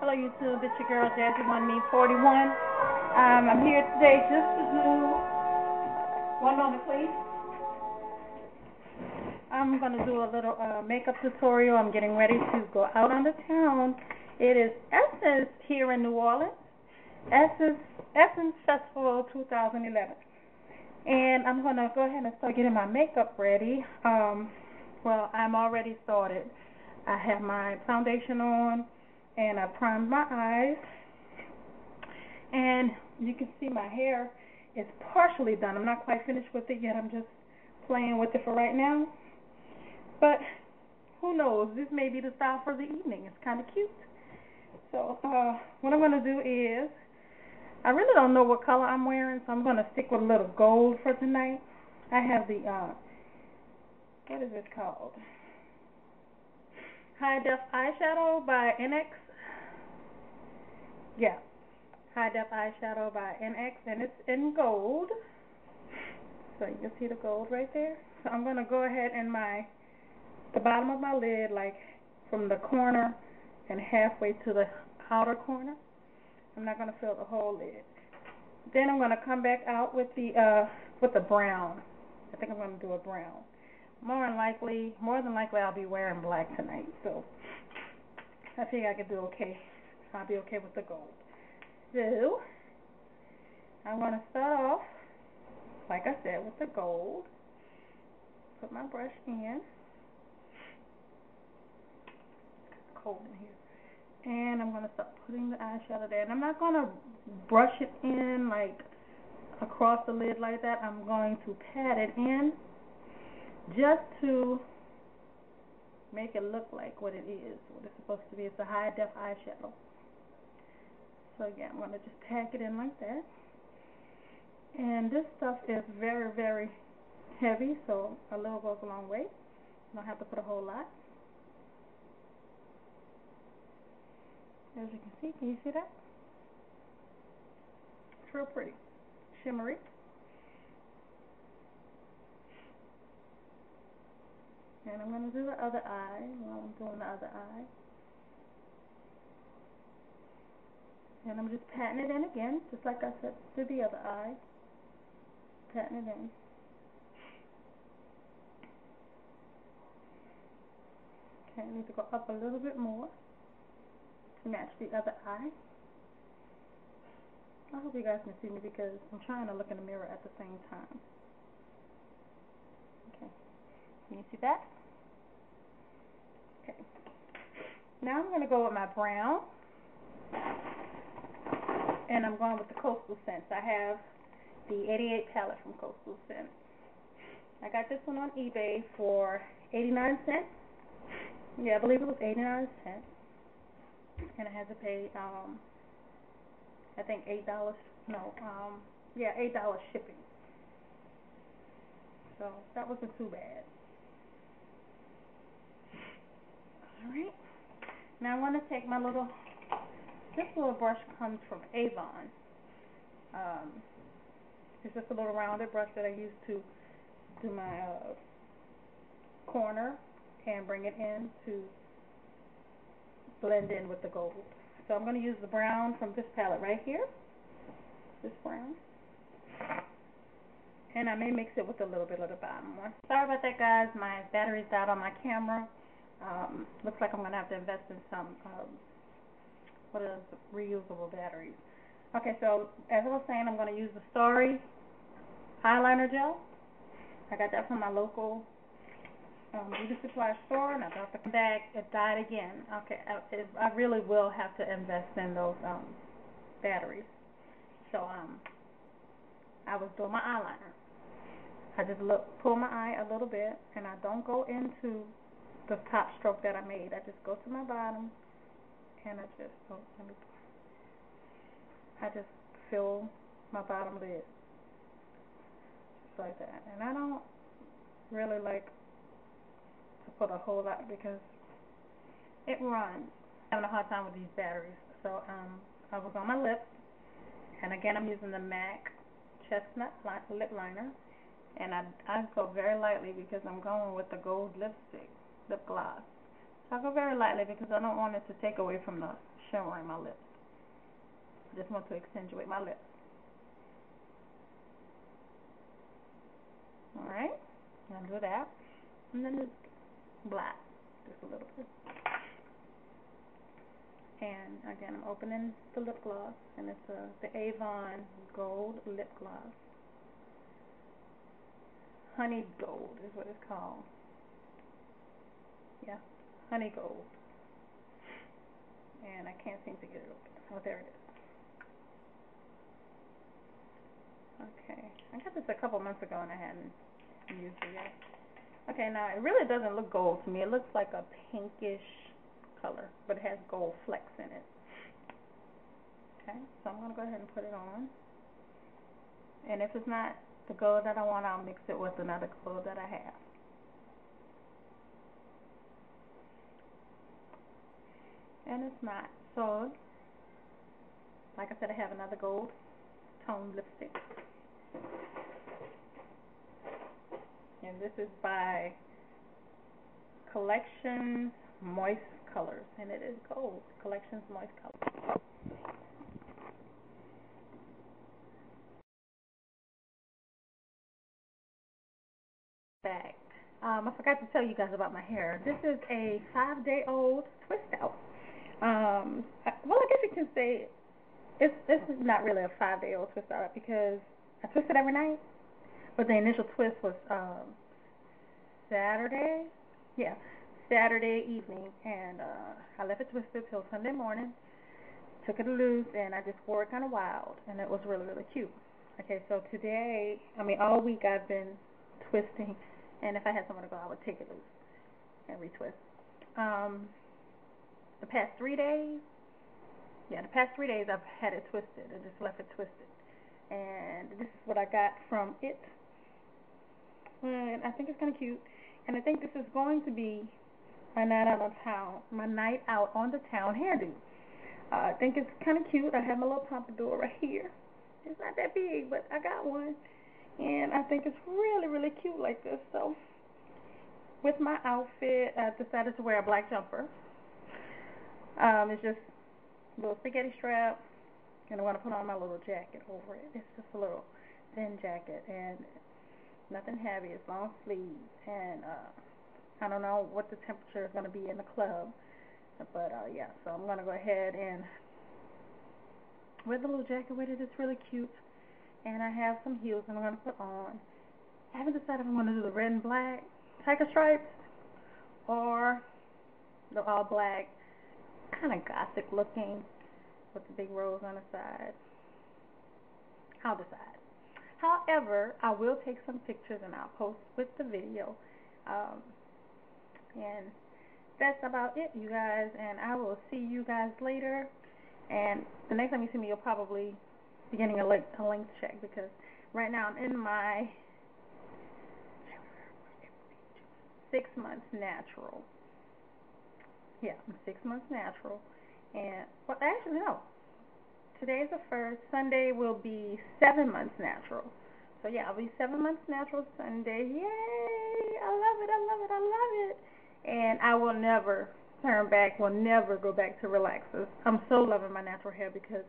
Hello YouTube, it's your girl Jazzy One Me 41. Um, I'm here today just to do one moment please. I'm gonna do a little uh, makeup tutorial. I'm getting ready to go out on the town. It is Essence here in New Orleans. Essence Essence Festival 2011. And I'm gonna go ahead and start getting my makeup ready. Um, well, I'm already started. I have my foundation on and I primed my eyes. And you can see my hair is partially done. I'm not quite finished with it yet. I'm just playing with it for right now. But who knows? This may be the style for the evening. It's kind of cute. So uh, what I'm going to do is, I really don't know what color I'm wearing, so I'm going to stick with a little gold for tonight. I have the, uh, what is this called? High Def Eyeshadow by NYX yeah, High Def Eyeshadow by NYX, and it's in gold. So you can see the gold right there. So I'm going to go ahead and my, the bottom of my lid, like from the corner and halfway to the outer corner. I'm not going to fill the whole lid. Then I'm going to come back out with the, uh, with the brown. I think I'm going to do a brown. More than likely, more than likely I'll be wearing black tonight, so I think I could do okay. I'll be okay with the gold. So, I'm going to start off, like I said, with the gold. Put my brush in. It's cold in here. And I'm going to start putting the eyeshadow there. And I'm not going to brush it in like across the lid like that. I'm going to pat it in just to make it look like what it is, what it's supposed to be. It's a high def eyeshadow. So again, I'm going to just pack it in like that. And this stuff is very, very heavy, so a little goes a long way. You don't have to put a whole lot. As you can see, can you see that? It's real pretty. Shimmery. And I'm going to do the other eye while I'm doing the other eye. And I'm just patting it in again, just like I said to the other eye. Patting it in. Okay, I need to go up a little bit more to match the other eye. I hope you guys can see me because I'm trying to look in the mirror at the same time. Okay, can you see that? Okay. Now I'm going to go with my brown and I'm going with the Coastal Scents. I have the 88 palette from Coastal Scents. I got this one on eBay for 89 cents. Yeah, I believe it was 89 cents. And I had to pay, um, I think $8, no, um, yeah, $8 shipping. So that wasn't too bad. Alright. Now I want to take my little this little brush comes from Avon. Um, it's just a little rounded brush that I use to do my uh, corner and bring it in to blend in with the gold. So I'm going to use the brown from this palette right here. This brown. And I may mix it with a little bit of the bottom one. Sorry about that, guys. My battery's died on my camera. Um, looks like I'm going to have to invest in some um, what is reusable batteries. Okay, so as I was saying, I'm going to use the Starry eyeliner gel. I got that from my local um, beauty supply store, and I got the back. It died again. Okay, I, it, I really will have to invest in those um, batteries. So um, I was doing my eyeliner. I just look, pull my eye a little bit, and I don't go into the top stroke that I made. I just go to my bottom and I just oh, let me I just fill my bottom lid just like that. And I don't really like to put a whole lot because it runs. I'm having a hard time with these batteries. So um I was on my lips and again I'm using the MAC chestnut lip liner. And I, I go very lightly because I'm going with the gold lipstick lip gloss I go very lightly because I don't want it to take away from the shimmer shimmering my lips. I just want to accentuate my lips. Alright, I'll do that. And then just black, just a little bit. And again, I'm opening the lip gloss, and it's the Avon Gold Lip Gloss. Honey Gold is what it's called. Yeah, Honey Gold. And I can't seem to get it open. Oh, there it is. Okay, I got this a couple months ago and I hadn't used it yet. Okay, now it really doesn't look gold to me. It looks like a pinkish color, but it has gold flecks in it. Okay, so I'm going to go ahead and put it on. And if it's not the gold that I want, I'll mix it with another gold that I have. And it's not. So, like I said, I have another gold tone lipstick. And this is by Collections Moist Colors. And it is gold. Collections Moist Colors. Back. Um, I forgot to tell you guys about my hair. This is a five-day-old twist out. Um, I, well, I guess you can say it's this is not really a five-day-old twist out because I twist it every night. But the initial twist was um, Saturday. Yeah, Saturday evening, and uh, I left it twisted till Sunday morning. Took it loose, and I just wore it kind of wild, and it was really, really cute. Okay, so today, I mean, all week I've been twisting, and if I had somewhere to go, I would take it loose and retwist. Um, the past three days, yeah, the past three days I've had it twisted I just left it twisted. And this is what I got from it and I think it's kind of cute. And I think this is going to be my night out on town, my night out on the town hairdo. Uh, I think it's kind of cute. I have my little pompadour right here. It's not that big, but I got one, and I think it's really, really cute like this. So, with my outfit, I decided to wear a black jumper. Um, it's just a little spaghetti strap, and I want to put on my little jacket over it. It's just a little thin jacket, and nothing heavy. It's long sleeves, and uh, I don't know what the temperature is going to be in the club, but uh, yeah. So I'm going to go ahead and wear the little jacket with it. It's really cute, and I have some heels that I'm going to put on. I haven't decided if I'm going to do the red and black tiger stripes or the all black, kind of gothic looking with the big rose on the side. I'll decide. However, I will take some pictures and I'll post with the video. Um, and that's about it, you guys. And I will see you guys later. And the next time you see me, you'll probably be getting a, link, a length check because right now I'm in my six months natural. Yeah, I'm six months natural. And, well, actually, no. Today's the first. Sunday will be seven months natural. So yeah, I'll be seven months natural Sunday. Yay! I love it. I love it. I love it. And I will never turn back. Will never go back to relaxers. I'm so loving my natural hair because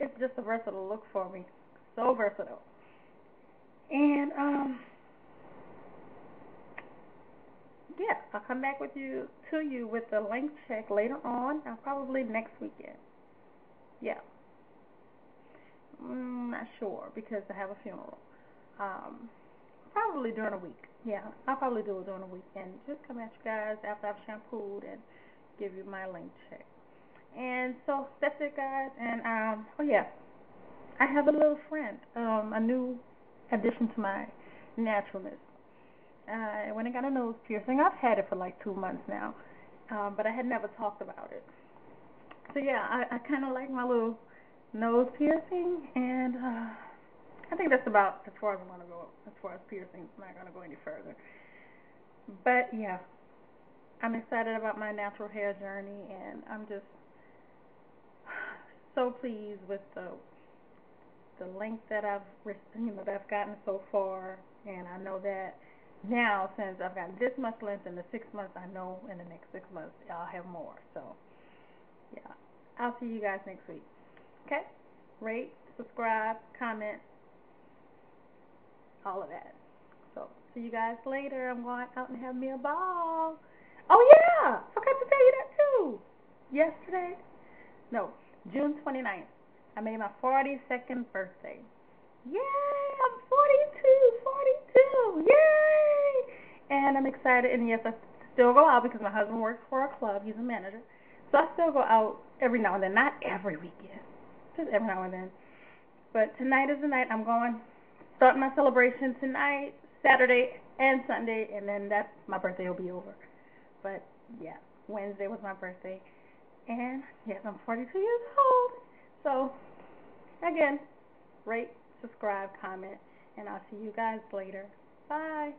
it's just a versatile look for me. So versatile. And um, yeah, I'll come back with you to you with the length check later on. Uh, probably next weekend. Yeah. Mm, not sure because I have a funeral. Um, probably during a week. Yeah, I'll probably do it during a week and just come at you guys after I've shampooed and give you my length check. And so that's it, guys. And um, oh yeah, I have a little friend, um, a new addition to my naturalness. Uh, when I got a nose piercing, I've had it for like two months now, um, but I had never talked about it. So yeah, I, I kind of like my little nose piercing, and uh, I think that's about as far as I want to go. As far as piercing, I'm not going to go any further. But yeah, I'm excited about my natural hair journey, and I'm just so pleased with the the length that I've you know that I've gotten so far, and I know that now since I've gotten this much length in the six months, I know in the next six months I'll have more. So yeah, I'll see you guys next week. Okay? Rate, subscribe, comment, all of that. So, see you guys later. I'm going out and have me a ball. Oh, yeah! Forgot to tell you that, too. Yesterday, no, June 29th, I made my 42nd birthday. Yay! And I'm excited. And yes, I still go out because my husband works for a club. He's a manager. So I still go out every now and then. Not every weekend, just every now and then. But tonight is the night I'm going. Starting my celebration tonight, Saturday and Sunday, and then that's my birthday will be over. But yeah, Wednesday was my birthday, and yes, I'm 42 years old. So again, rate, subscribe, comment, and I'll see you guys later. Bye.